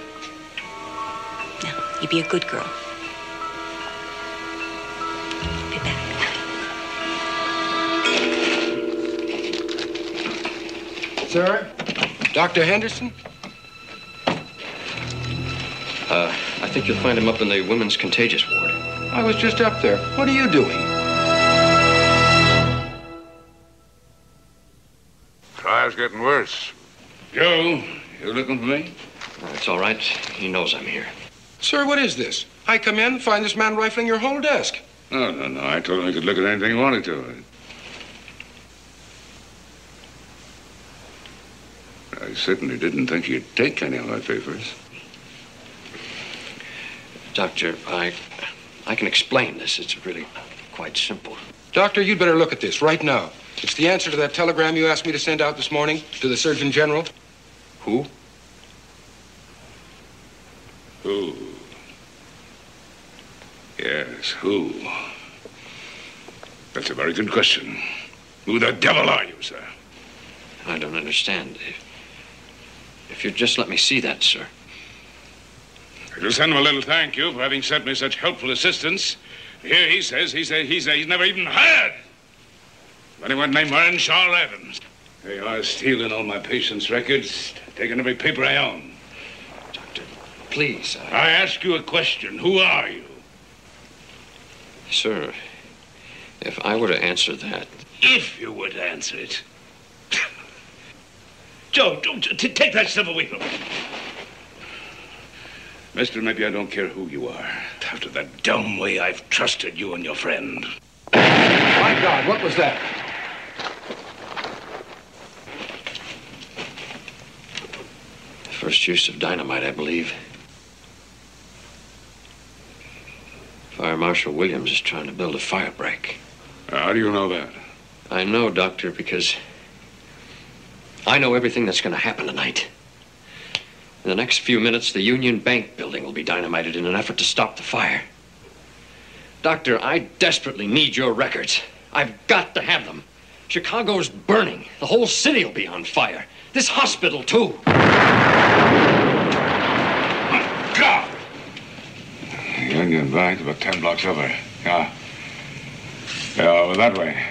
Now, you be a good girl. Sir? Dr. Henderson? Uh, I think you'll find him up in the women's contagious ward. I was just up there. What are you doing? Trial's getting worse. Joe, you're looking for me? It's all right. He knows I'm here. Sir, what is this? I come in, find this man rifling your whole desk. No, no, no. I told him he could look at anything he wanted to. I certainly didn't think he'd take any of my papers. Doctor, I, I can explain this. It's really quite simple. Doctor, you'd better look at this right now. It's the answer to that telegram you asked me to send out this morning to the Surgeon General. Who? Who? Yes, who? That's a very good question. Who the devil are you, sir? I don't understand. If, if you'd just let me see that, sir. To send him a little thank you for having sent me such helpful assistance. Here he says he says he says he's never even heard of anyone named Earnshaw Evans. They are stealing all my patients' records, taking every paper I own. Doctor, please, I ask you a question. Who are you? Sir, if I were to answer that, If you would answer it. Joe, don't t- take that stuff away from me. Mister, maybe I don't care who you are. After that dumb way I've trusted you and your friend. My God, what was that? Use of dynamite, I believe. Fire Marshal Williams is trying to build a fire break. How do you know that? I know, Doctor, because I know everything that's going to happen tonight. In the next few minutes, the Union Bank building will be dynamited in an effort to stop the fire. Doctor, I desperately need your records. I've got to have them. Chicago's burning. The whole city will be on fire. This hospital, too. God! Union Bank, about ten blocks over. Yeah. Yeah, over that way.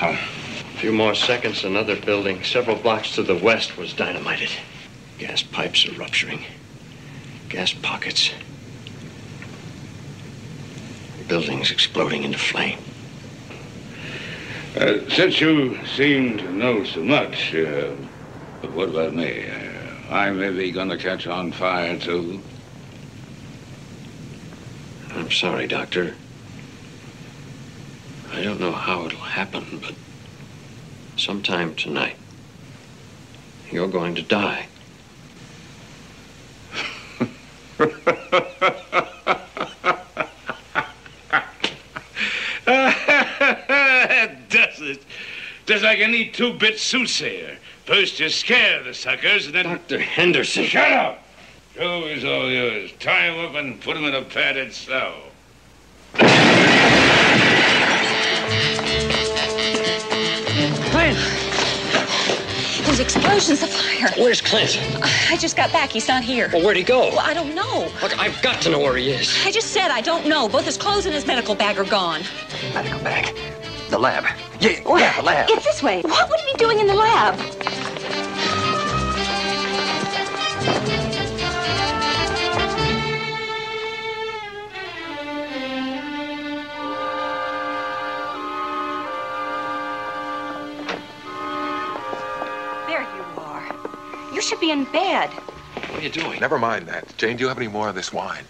A few more seconds, another building several blocks to the west was dynamited. Gas pipes are rupturing. Gas pockets. Buildings exploding into flame. Uh, since you seem to know so much, uh, what about me? Uh, I may be going to catch on fire, too. I'm sorry, Doctor. I don't know how it'll happen, but sometime tonight, you're going to die. Does it? Just like any two-bit soothsayer. First you scare the suckers, and then... Dr. Henderson. Shut up! Joe is all yours. Tie him up and put him in a padded cell. Clint! Those explosions of fire. Where's Clint? I just got back. He's not here. Well, where'd he go? Well, I don't know. Look, I've got to know where he is. I just said I don't know. Both his clothes and his medical bag are gone. Medical bag. The lab. Yeah, oh, yeah, the lab. It's this way. What would he be doing in the lab? There you are. You should be in bed. What are you doing? Never mind that. Jane, do you have any more of this wine?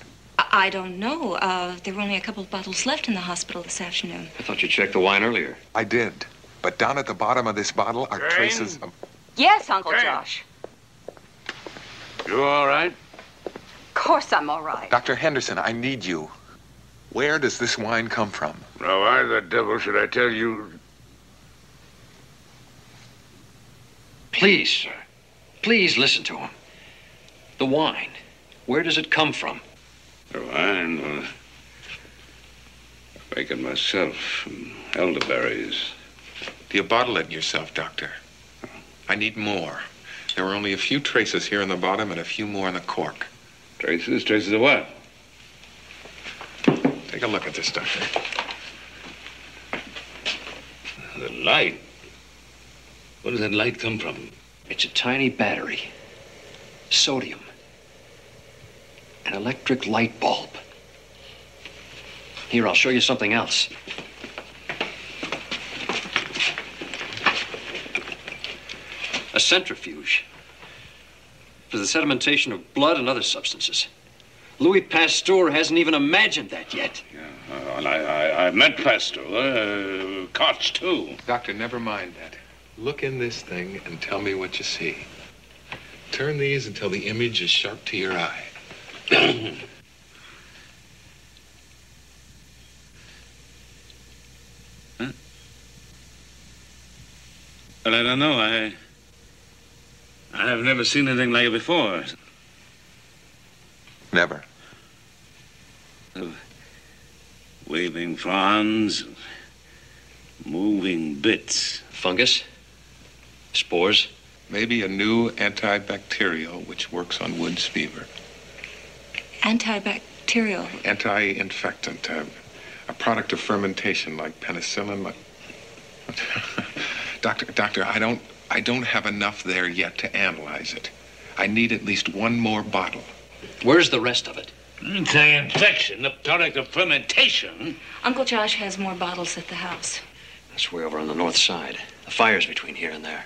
I, I don't know. Uh, there were only a couple of bottles left in the hospital this afternoon. I thought you checked the wine earlier. I did. But down at the bottom of this bottle are Jane? traces of. Yes, Uncle Jane. Josh. You all right? Of course I'm all right. Dr. Henderson, I need you. Where does this wine come from? Now, why the devil should I tell you? Please, sir. Please listen to him. The wine. Where does it come from? The wine? Well, I make it myself from elderberries. Do you bottle it yourself, Doctor? I need more. There were only a few traces here in the bottom and a few more in the cork. Traces? Traces of what? Take a look at this, Doctor. The light. Where does that light come from? It's a tiny battery. Sodium. An electric light bulb. Here, I'll show you something else. A centrifuge for the sedimentation of blood and other substances. Louis Pasteur hasn't even imagined that yet. Uh, and I, I, I met Pasteur. Uh, Koch, too. Doctor, never mind that. Look in this thing and tell me what you see. Turn these until the image is sharp to your eye. Well, I don't know. I. I have never seen anything like it before. Never. Of waving fronds, moving bits. Fungus? Spores? Maybe a new antibacterial which works on Wood's fever. Antibacterial. Anti-infectant. Uh, a product of fermentation like penicillin. Like... doctor, doctor, I don't, I don't have enough there yet to analyze it. I need at least one more bottle. Where's the rest of it? Anti-infection, the product of fermentation. Uncle Josh has more bottles at the house. That's way over on the north side. The fire's between here and there.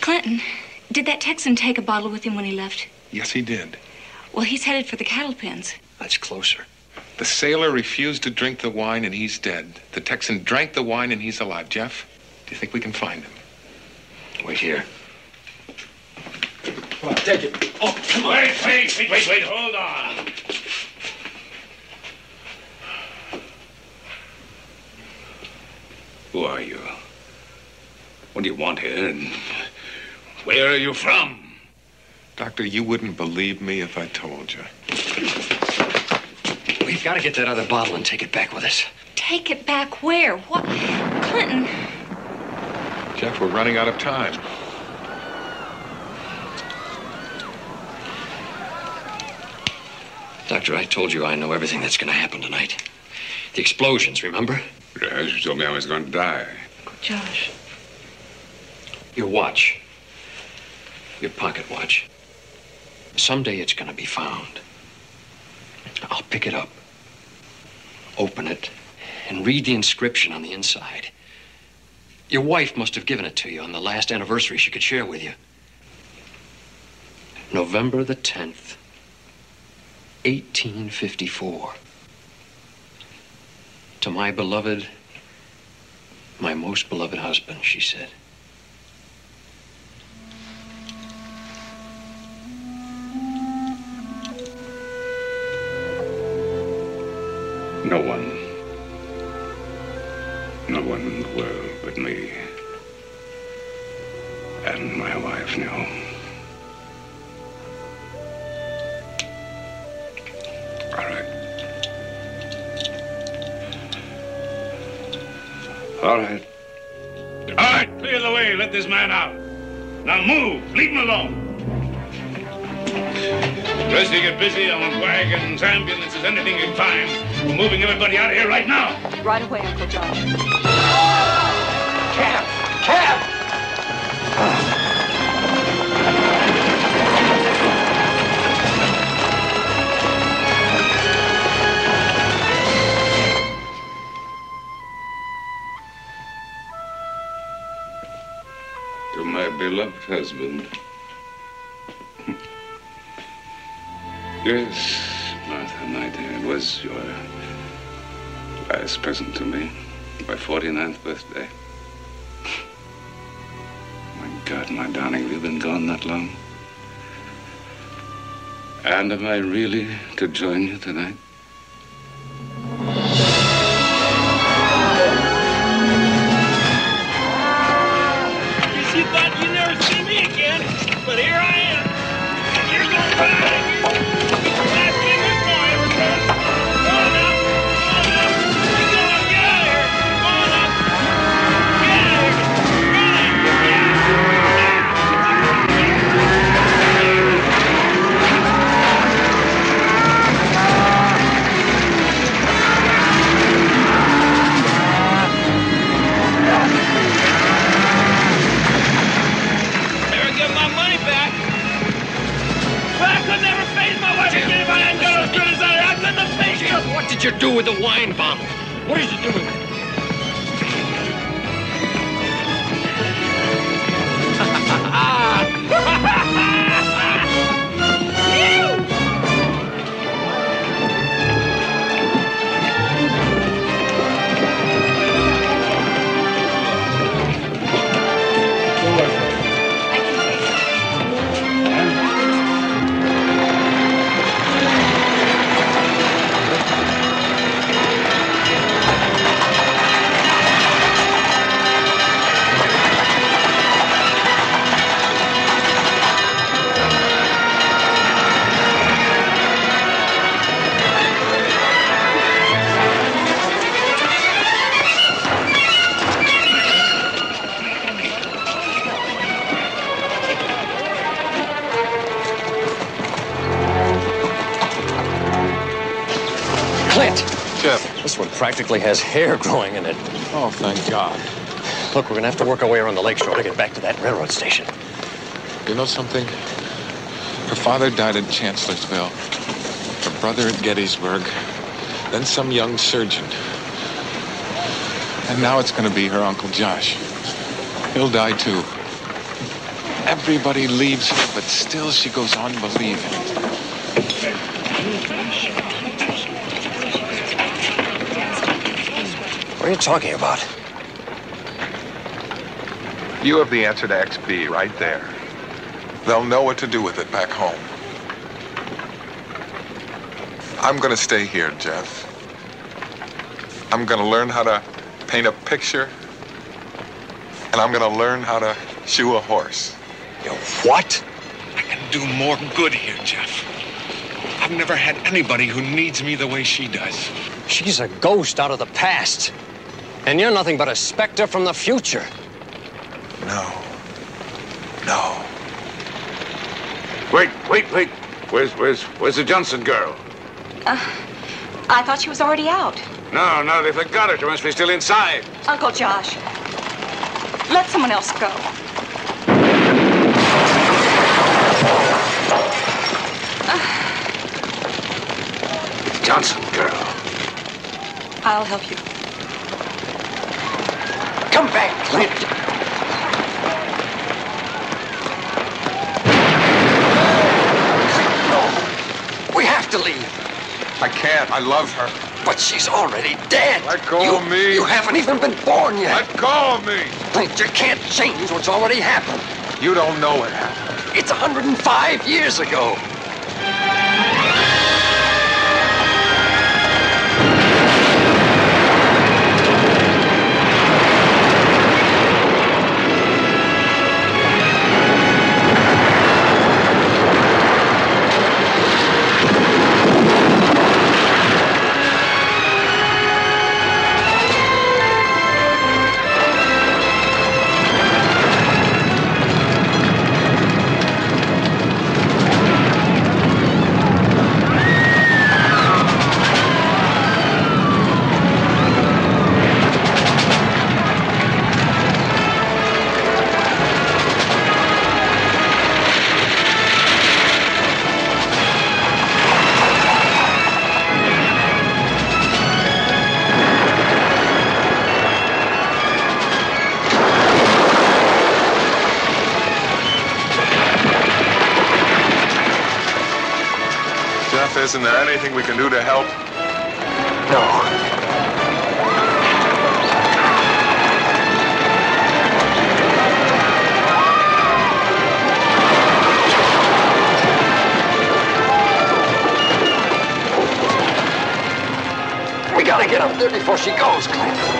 Clinton, did that Texan take a bottle with him when he left? Yes, he did. Well, he's headed for the cattle pens. That's closer. The sailor refused to drink the wine and he's dead. The Texan drank the wine and he's alive. Jeff, do you think we can find him? Wait here. Come on, take it. Oh, come on. Wait, wait, wait, wait, wait. Hold on. Who are you? What do you want here? And where are you from? Doctor, you wouldn't believe me if I told you. We've got to get that other bottle and take it back with us. Take it back where? What? Clinton. Jeff, we're running out of time. Doctor, I told you I know everything that's going to happen tonight. The explosions, remember? Yes, you told me I was going to die. Josh. Your watch. Your pocket watch. Someday it's going to be found. I'll pick it up, open it, and read the inscription on the inside. Your wife must have given it to you on the last anniversary she could share with you. November the 10th, 1854. To my beloved, my most beloved husband, she said. No one. No one in the world but me. And my wife knew. All right. All right. All right, clear the way. Let this man out. Now move. Leave him alone. Rest you get busy. Want wagons, ambulances, anything you find. We're moving everybody out of here right now. Right away, Uncle Josh. Cap! Cap! To my beloved husband. yes, was your last present to me. My 49th birthday. My God, my darling, have you been gone that long? And am I really to join you tonight? Practically has hair growing in it. Oh, thank God. Look, we're gonna have to work our way around the lakeshore to get back to that railroad station. You know something? Her father died in Chancellorsville. Her brother at Gettysburg. Then some young surgeon. And now it's going to be her Uncle Josh. He'll die too. Everybody leaves her, but still she goes on believing. What are you talking about? You have the answer to XB right there. They'll know what to do with it back home. I'm going to stay here, Jeff. I'm going to learn how to paint a picture, and I'm going to learn how to shoe a horse. You what? I can do more good here, Jeff. I've never had anybody who needs me the way she does. She's a ghost out of the past. And you're nothing but a specter from the future. No. No. Wait, wait, wait. Where's, where's, where's the Johnson girl? Uh, I thought she was already out. No, no, they forgot her. She must be still inside. Uncle Josh, let someone else go. Johnson girl. I'll help you. Come back, Clint. We have to leave. I can't. I love her. But she's already dead. Let go you, of me. You haven't even been born yet. Let go of me. Clint, you can't change what's already happened. You don't know what happened. It's 105 years ago. Is there anything we can do to help? No. We gotta get up there before she goes, Clint.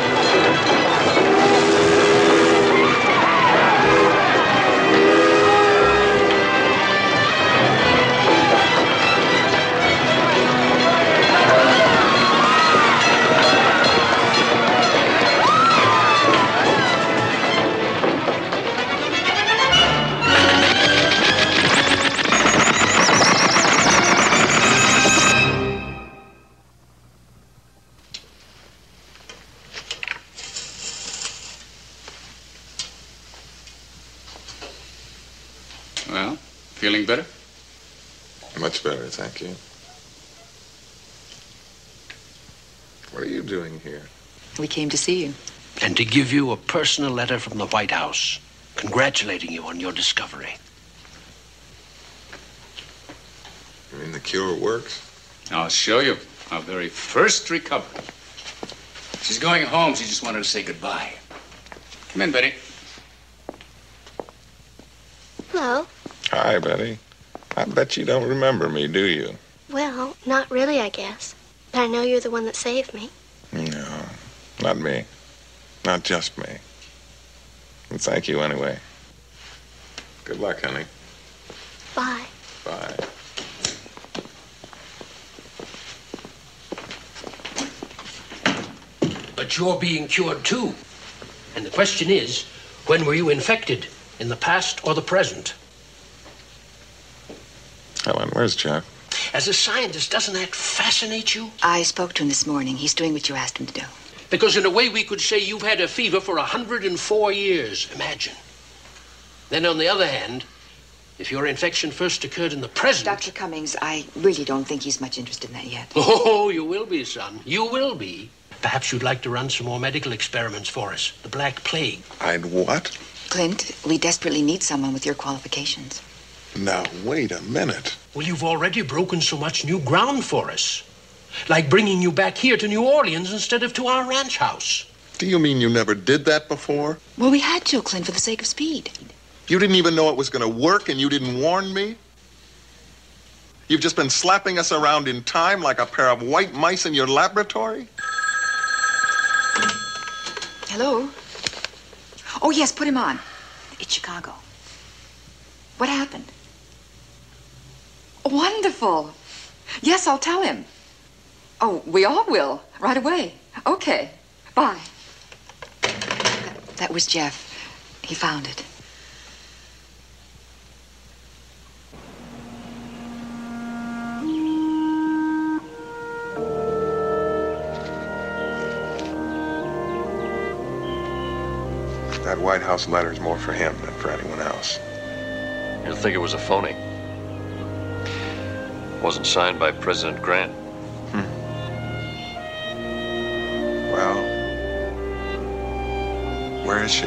What are you doing here? We came to see you. And to give you a personal letter from the White House congratulating you on your discovery. You mean the cure works? I'll show you our very first recovery. She's going home. She just wanted to say goodbye. Come in, Betty. Hello. Hi, Betty. I bet you don't remember me, do you? Well, not really, I guess. But I know you're the one that saved me. No, not me. Not just me. And thank you anyway. Good luck, honey. Bye. Bye. But you're being cured too. And the question is, when were you infected? In the past or the present? Helen, where's Jeff? As a scientist, doesn't that fascinate you? I spoke to him this morning. He's doing what you asked him to do. Because in a way, we could say you've had a fever for 104 years. Imagine. Then, on the other hand, if your infection first occurred in the present. Dr. Cummings, I really don't think he's much interested in that yet. Oh, you will be, son. You will be. Perhaps you'd like to run some more medical experiments for us. The Black Plague. I'd what? Clint, we desperately need someone with your qualifications. Now, wait a minute. Well, you've already broken so much new ground for us. Like bringing you back here to New Orleans instead of to our ranch house. Do you mean you never did that before? Well, we had to, Clint, for the sake of speed. You didn't even know it was going to work and you didn't warn me? You've just been slapping us around in time like a pair of white mice in your laboratory? Hello? Oh, yes, put him on. It's Chicago. What happened? Wonderful. Yes, I'll tell him. Oh, we all will. Right away. Okay. Bye. That, that was Jeff. He found it. That White House letter's more for him than for anyone else. You'll think it was a phony. Wasn't signed by President Grant. Hmm. Well, where is she?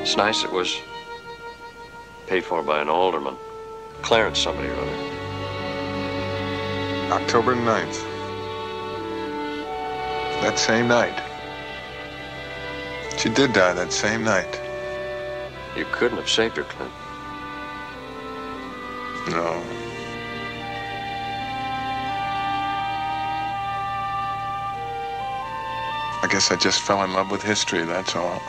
It's nice it was paid for by an alderman. Clarence somebody or other. October 9th. That same night. She did die that same night. You couldn't have saved her, Clint. No. I guess I just fell in love with history, that's all.